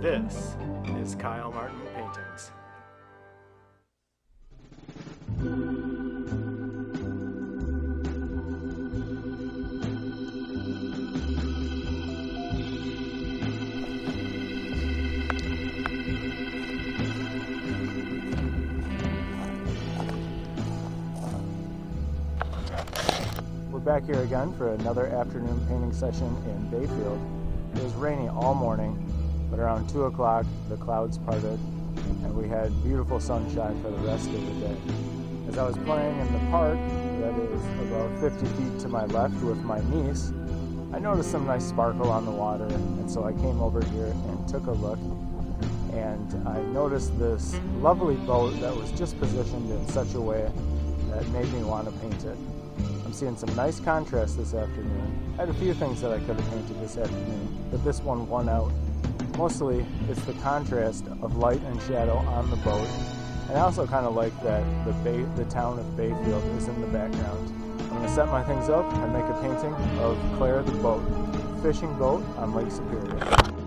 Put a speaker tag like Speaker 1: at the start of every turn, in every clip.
Speaker 1: This is Kyle Martin Paintings. We're back here again for another afternoon painting session in Bayfield. It was rainy all morning, but around 2 o'clock the clouds parted and we had beautiful sunshine for the rest of the day. As I was playing in the park, that is about 50 feet to my left with my niece, I noticed some nice sparkle on the water, and so I came over here and took a look. And I noticed this lovely boat that was just positioned in such a way that made me want to paint it. I'm seeing some nice contrast this afternoon. I had a few things that I could have painted this afternoon, but this one won out. Mostly, it's the contrast of light and shadow on the boat. And I also kind of like that the Bay, the town of Bayfield is in the background. I'm going to set my things up and make a painting of Claire the boat, fishing boat on Lake Superior.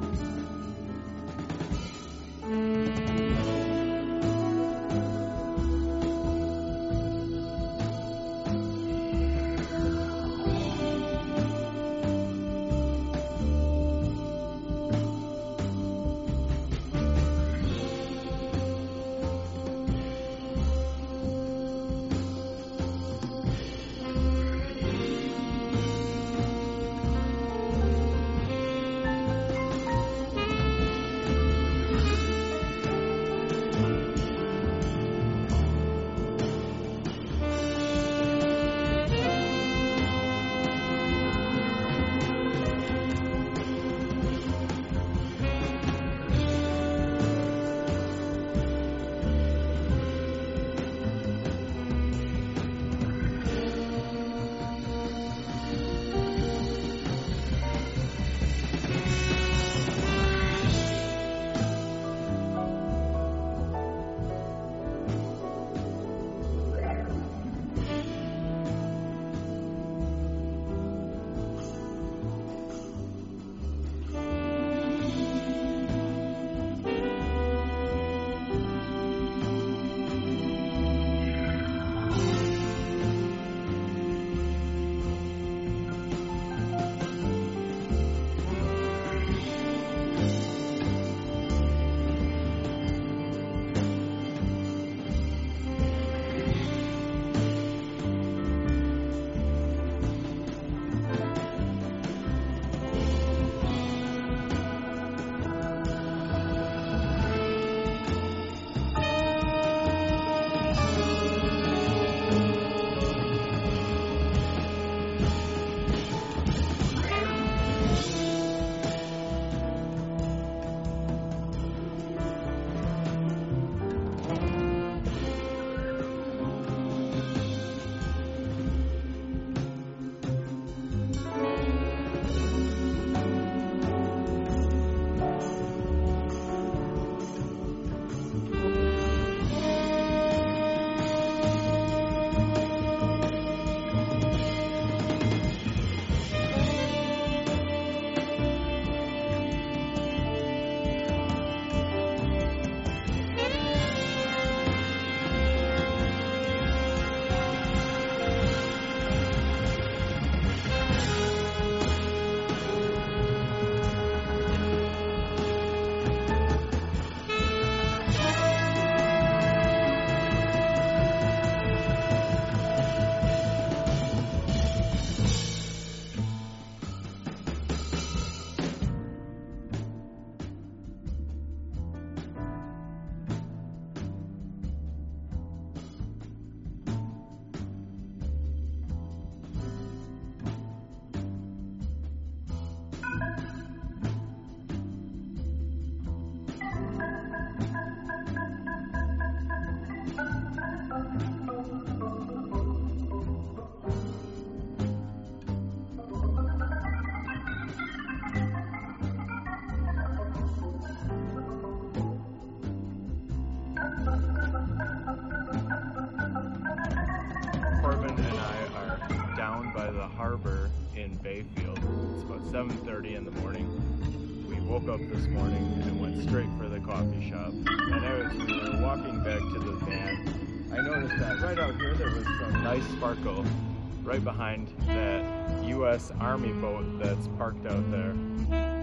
Speaker 1: Harbor in Bayfield. It's about 7.30 in the morning. We woke up this morning and went straight for the coffee shop. And as we were walking back to the van, I noticed that right out here there was some nice sparkle right behind that U.S. Army boat that's parked out there.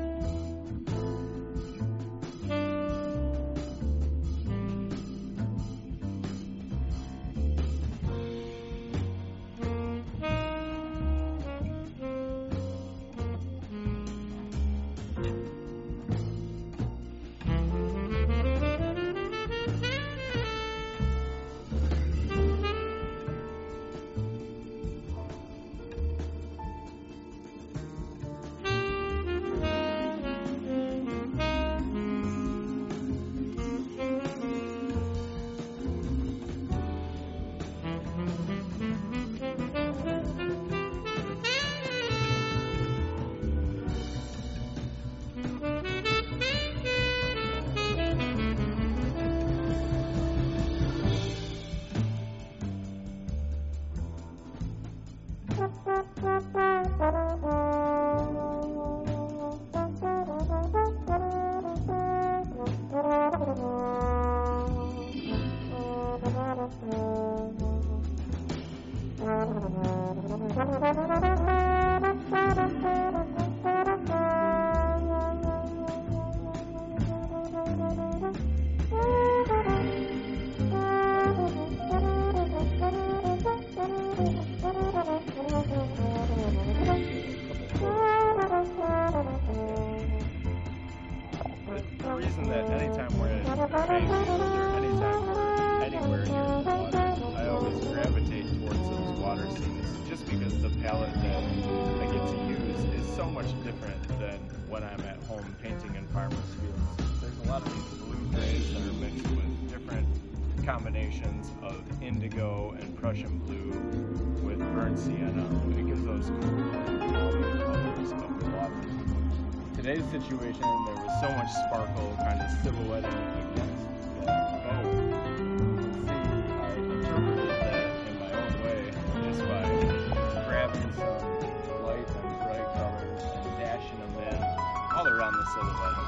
Speaker 1: The towards those scenes just because the palette that I get to use is so much different than when I'm at home painting in farmers fields. There's a lot of these blue grays that are mixed with different combinations of indigo and Prussian blue with burnt sienna. It gives those cool colors of the water today's situation, there was so much sparkle kind of silhouetting silhouette